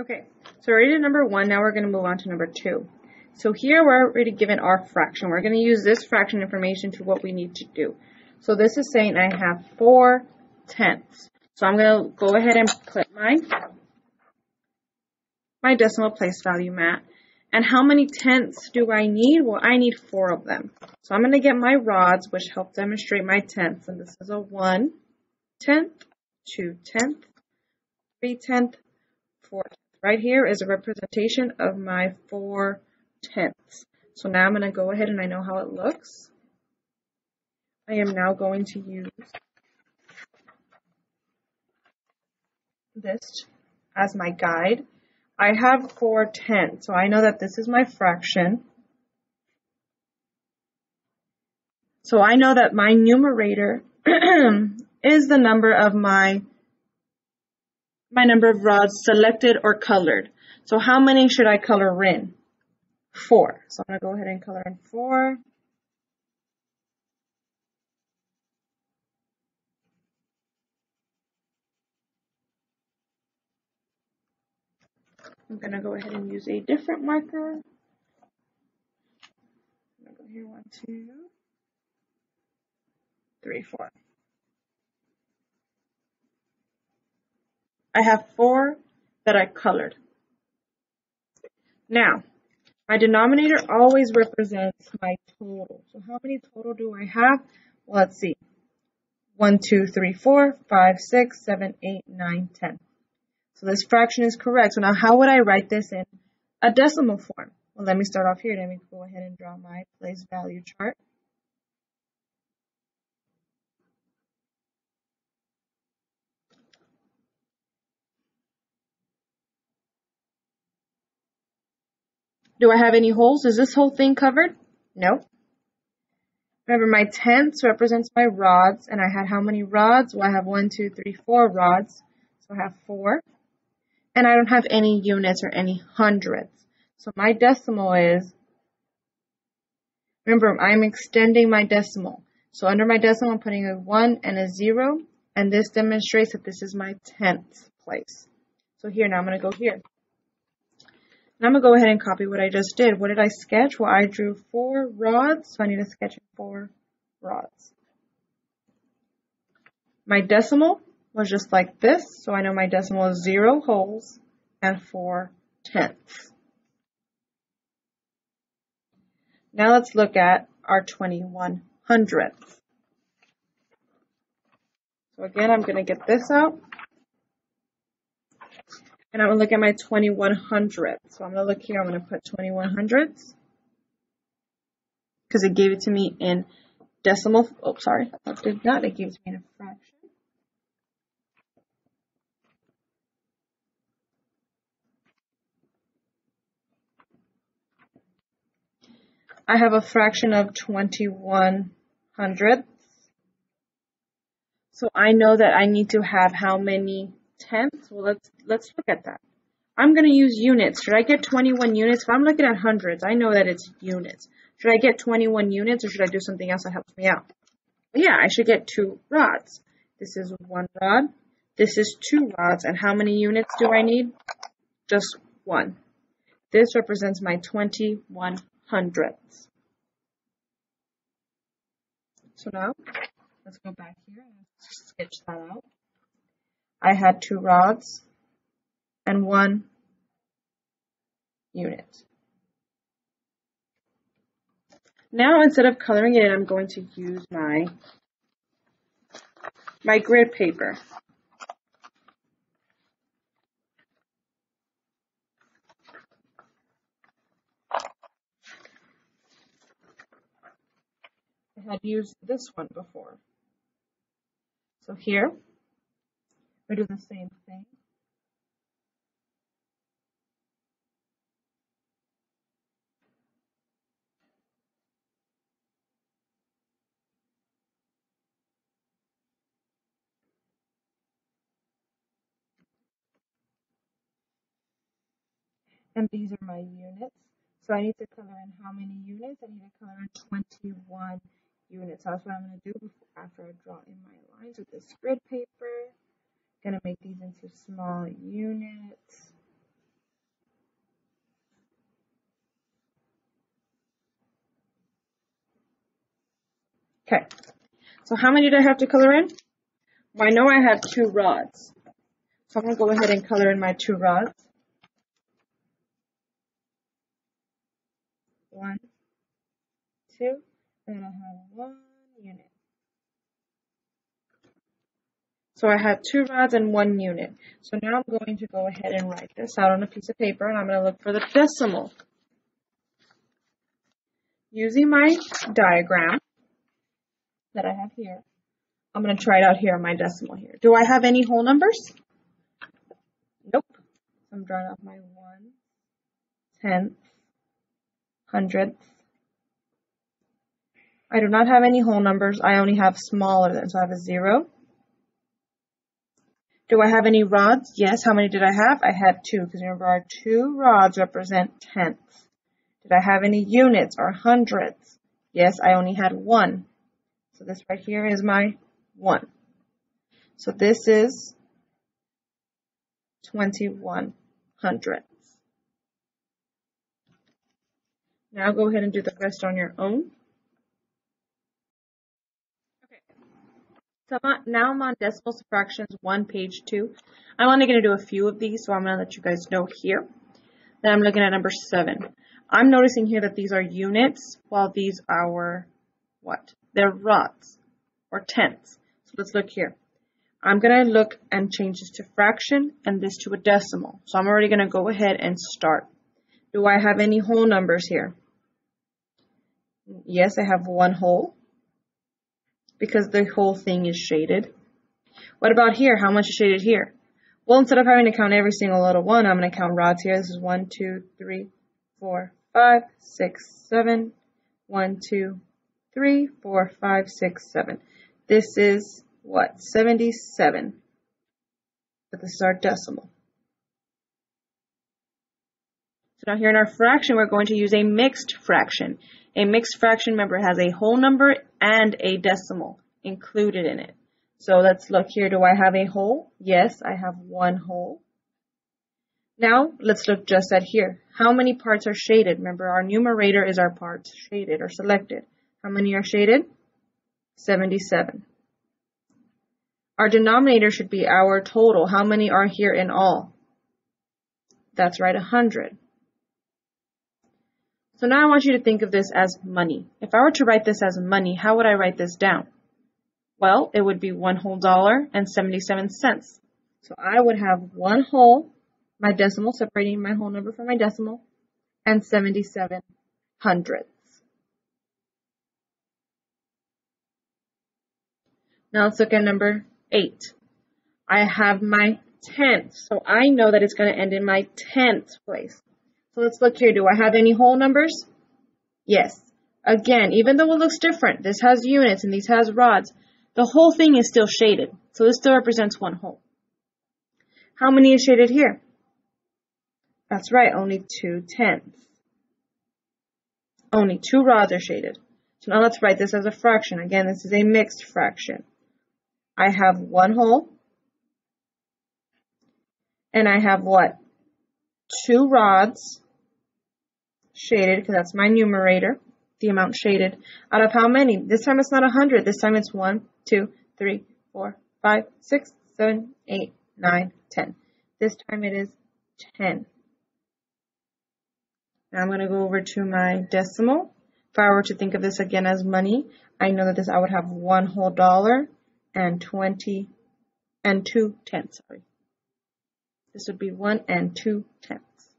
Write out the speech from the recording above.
Okay, so we're already at number one. Now we're going to move on to number two. So here we're already given our fraction. We're going to use this fraction information to what we need to do. So this is saying I have 4 tenths. So I'm going to go ahead and put my, my decimal place value mat. And how many tenths do I need? Well, I need four of them. So I'm going to get my rods, which help demonstrate my tenths. And this is a 1 tenth, 2 tenth, 3 tenth, 4 tenth. Right here is a representation of my 4 tenths. So now I'm going to go ahead and I know how it looks. I am now going to use this as my guide. I have 4 tenths, so I know that this is my fraction. So I know that my numerator is the number of my my number of rods selected or colored. So how many should I color in? Four. So I'm going to go ahead and color in four. I'm going to go ahead and use a different marker. Here, one, two, three, four. I have four that I colored. Now, my denominator always represents my total. So how many total do I have? Well, let's see. 1, 2, 3, 4, 5, 6, 7, 8, 9, 10. So this fraction is correct. So now how would I write this in a decimal form? Well, let me start off here. Let me go ahead and draw my place value chart. Do I have any wholes? Is this whole thing covered? No. Remember, my tenths represents my rods, and I had how many rods? Well, I have one, two, three, four rods. So I have four. And I don't have any units or any hundredths. So my decimal is, remember, I'm extending my decimal. So under my decimal, I'm putting a one and a zero, and this demonstrates that this is my tenth place. So here, now I'm going to go here. I'm going to go ahead and copy what I just did. What did I sketch? Well, I drew four rods, so I need to sketch four rods. My decimal was just like this, so I know my decimal is zero wholes and four tenths. Now let's look at our 21 hundredths. So again, I'm going to get this out. And I'm going to look at my 21 hundredths. So I'm going to look here. I'm going to put 21 hundredths. Because it gave it to me in decimal. Oh, sorry. I did not. It gave it to me in a fraction. I have a fraction of 21 hundredths. So I know that I need to have how many tenths? Well, let's, let's look at that. I'm going to use units. Should I get 21 units? If I'm looking at hundreds, I know that it's units. Should I get 21 units or should I do something else that helps me out? Yeah, I should get two rods. This is one rod. This is two rods. And how many units do I need? Just one. This represents my 21 hundredths. So now, let's go back here and sketch that out. I had two rods and one unit. Now, instead of coloring it in, I'm going to use my, my grid paper. I had used this one before. So here, we do the same thing. And these are my units. So I need to color in how many units? I need to color in 21 units. So that's what I'm going to do before, after I draw in my lines with this grid paper going to make these into small units. Okay, so how many did I have to color in? Well, I know I have two rods. So I'm going to go ahead and color in my two rods. One, two, and I have one unit. So I have two rods and one unit. So now I'm going to go ahead and write this out on a piece of paper and I'm going to look for the decimal. Using my diagram that I have here, I'm going to try it out here on my decimal here. Do I have any whole numbers? Nope. I'm drawing off my one, tenth, hundredth. I do not have any whole numbers. I only have smaller than, so I have a zero. Do I have any rods? Yes. How many did I have? I had two, because remember our two rods represent tenths. Did I have any units or hundredths? Yes, I only had one. So this right here is my one. So this is 21 hundredths. Now go ahead and do the rest on your own. So now I'm on decimal fractions 1, page 2. I'm only going to do a few of these, so I'm going to let you guys know here. Then I'm looking at number 7. I'm noticing here that these are units, while these are what? They're rods, or tenths. So let's look here. I'm going to look and change this to fraction and this to a decimal. So I'm already going to go ahead and start. Do I have any whole numbers here? Yes, I have one whole because the whole thing is shaded. What about here? How much is shaded here? Well, instead of having to count every single little one, I'm going to count rods here. This is one, two, three, four, five, six, seven. One, two, three, four, five, six, seven. This is what? 77. But this is our decimal. So now here in our fraction, we're going to use a mixed fraction. A mixed fraction, remember, has a whole number and a decimal included in it. So let's look here. Do I have a whole? Yes, I have one whole. Now, let's look just at here. How many parts are shaded? Remember, our numerator is our parts shaded or selected. How many are shaded? 77. Our denominator should be our total. How many are here in all? That's right, 100. So now I want you to think of this as money. If I were to write this as money, how would I write this down? Well, it would be one whole dollar and 77 cents. So I would have one whole, my decimal, separating my whole number from my decimal, and 77 hundredths. Now let's look at number 8. I have my tenth, so I know that it's going to end in my tenth place. So let's look here. Do I have any whole numbers? Yes. Again, even though it looks different, this has units and these has rods, the whole thing is still shaded. So this still represents one whole. How many is shaded here? That's right, only two tenths. Only two rods are shaded. So now let's write this as a fraction. Again, this is a mixed fraction. I have one whole. And I have what? Two rods shaded, because that's my numerator, the amount shaded. Out of how many? This time it's not 100. This time it's 1, 2, 3, 4, 5, 6, 7, 8, 9, 10. This time it is 10. Now I'm going to go over to my decimal. If I were to think of this again as money, I know that this I would have one whole dollar and 20 and 2 tenths. Sorry. This would be 1 and 2 tenths.